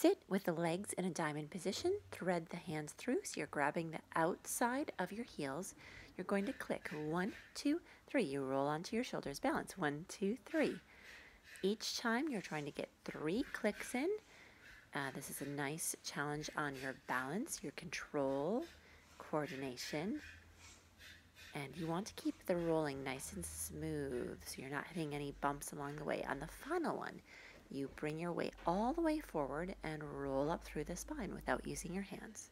Sit with the legs in a diamond position, thread the hands through so you're grabbing the outside of your heels. You're going to click one, two, three. You roll onto your shoulders, balance one, two, three. Each time you're trying to get three clicks in. Uh, this is a nice challenge on your balance, your control, coordination, and you want to keep the rolling nice and smooth so you're not hitting any bumps along the way. On the final one, you bring your weight all the way forward and roll up through the spine without using your hands.